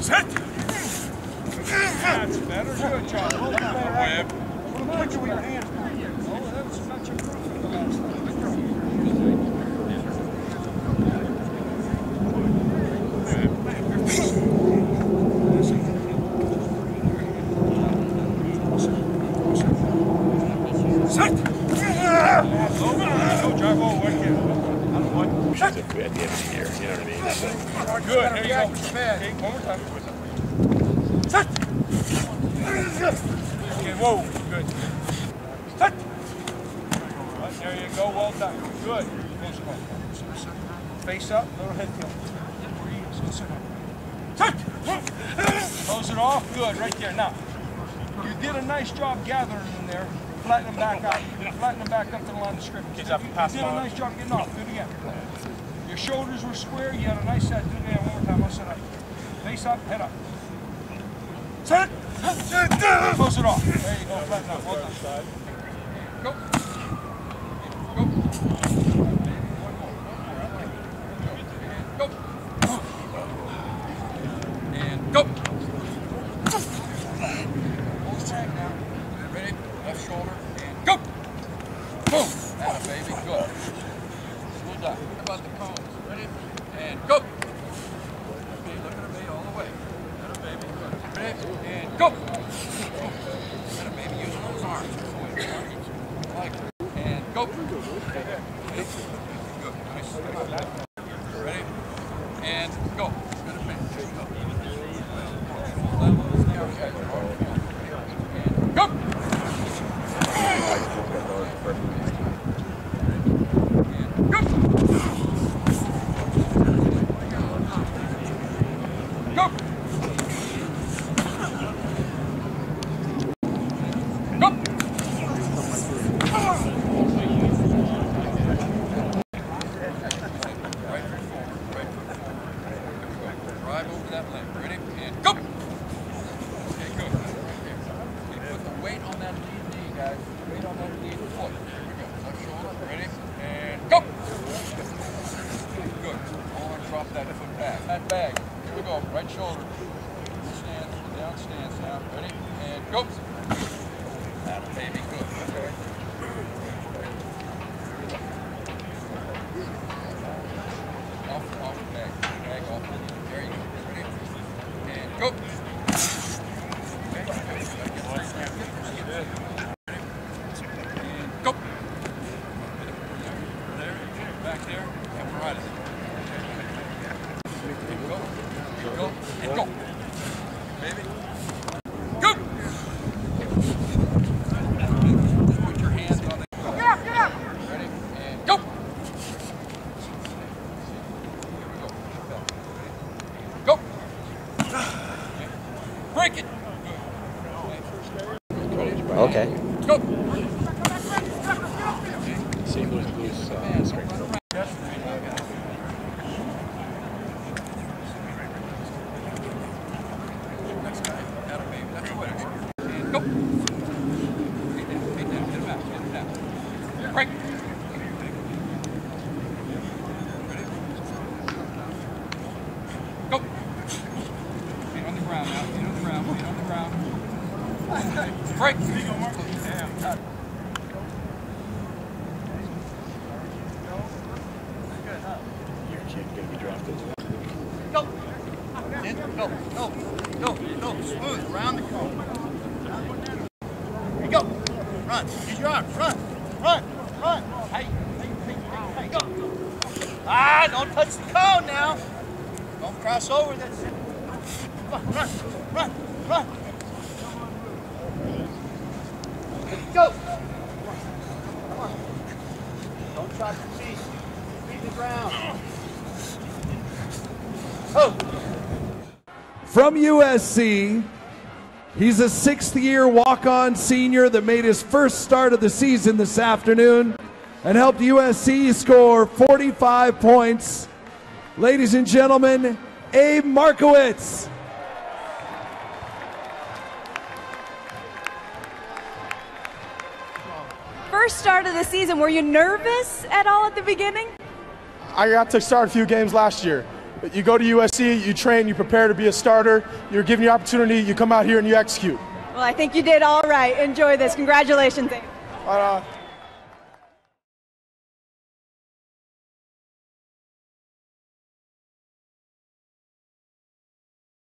Set. That's better. Good job. Well done. Web. Put your hands. Oh, that's not your proof the last time. Set. Go, drive all the way here. At the end of the year, you know what I mean? That's it. Good. There you go. Okay, one more time. Set. Okay, whoa. Good. Set. There you go. Well done. Good. Close it off. Face up. Little head tilt. Set. Close it off. Good. Right there. Now, you did a nice job gathering in there. Flatten them back out. Flatten them back up to the line of scrimmage. You, you did a nice job getting off. Do it again. Your shoulders were square. You had a nice set. Do it again one more time. I'll set up. Face up, head up. Set. Close it off. There you go. Flatten out. Well done. Go. Go. Go. And go. Hold the tag now. Ready? Left shoulder and go. Boom. Atta baby. Good. Well done. How about the cones? Ready? And go. Okay, look at me all the way. Atta baby. Good. Ready? And go. Boom. Atta baby. Using those arms. Like and go. Good. Nice. Ready? And go. Good at me. Go. Go. Go. Go. Right foot forward, right foot forward. Drive over that leg. Ready? And go. Okay, good. Okay, put the weight on that lead knee, guys. Weight on that lead foot. Here we go. Left shoulder. Ready? And go. Good. Hold and drop that foot back. That bag. Here we go. Right shoulder. Stance. Down stance now. Ready? And go. That baby. Good. Okay. Off, off, bag. Bag off. There you go. Ready? And go. Okay, good. Gotta get straight now. And go. There, back there, and right it. And go, and go, and go. Baby. Go! Just put your hands on it. Get up, get up! Ready? And go! Here we go. Go! Okay. Break it! Good. Okay. Go! See who's who's uh, strength. Next guy. That'll be, that's a winner. And go. Feet down, feet down, get him out, get him down. Break. Ready? Go. Feet on the ground now, feet on the ground, feet on the ground. Okay. Break. Damn, cut. Your kid gonna be drafted. Go. In, go, go, go, go, smooth, around the cone. Here you go. Run, use your arms, run, run, run. Hey, hey, hey, hey, hey, go. Ah, don't touch the cone now. Don't cross over, that's it. Come run, run, run. Go. Come on. Feet. Feet the ground. Oh. From USC, he's a sixth year walk on senior that made his first start of the season this afternoon and helped USC score 45 points. Ladies and gentlemen, Abe Markowitz. First start of the season, were you nervous at all at the beginning? I got to start a few games last year, You go to USC, you train, you prepare to be a starter. You're given the opportunity, you come out here and you execute. Well, I think you did all right. Enjoy this. Congratulations. Abe. Uh,